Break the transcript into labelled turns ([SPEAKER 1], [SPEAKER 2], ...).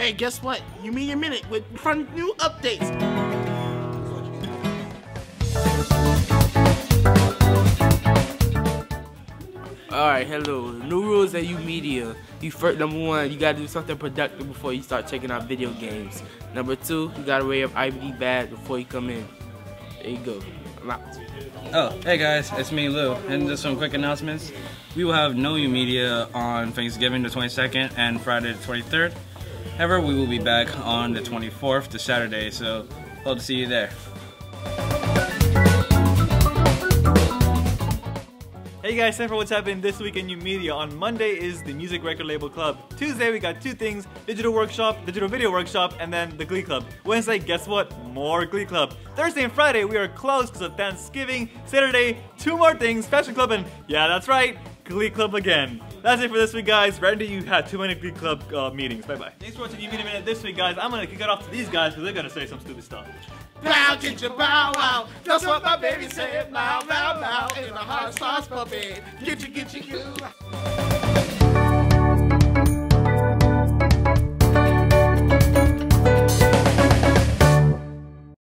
[SPEAKER 1] Hey, guess what? YOUmedia Minute with fun new updates. Alright, hello. New rules at YOUmedia. You first, number one, you gotta do something productive before you start checking out video games. Number two, you gotta wear your IBD badge before you come in. There you go. I'm out.
[SPEAKER 2] Oh, hey guys, it's me, Lou, and just some quick announcements. We will have no YOUmedia on Thanksgiving the 22nd and Friday the 23rd. However, we will be back on the 24th to Saturday, so hope to see you there.
[SPEAKER 3] Hey guys, time for what's happening this week in YOUmedia. On Monday is the Music Record Label Club. Tuesday we got two things, Digital Workshop, Digital Video Workshop, and then the Glee Club. Wednesday, guess what? More Glee Club. Thursday and Friday we are closed because of Thanksgiving. Saturday, two more things, Fashion Club, and yeah, that's right, Glee Club again. That's it for this week, guys. Randy, you had too many Glee Club uh, meetings. Bye bye. Thanks for watching YOUmedia Minute this week, guys. I'm gonna kick it off to these guys because they're gonna say some stupid stuff.
[SPEAKER 1] Bow, get your bow wow. That's what my baby said. Bow, bow, bow. In a hot sauce puppy. Get you, get you, goo.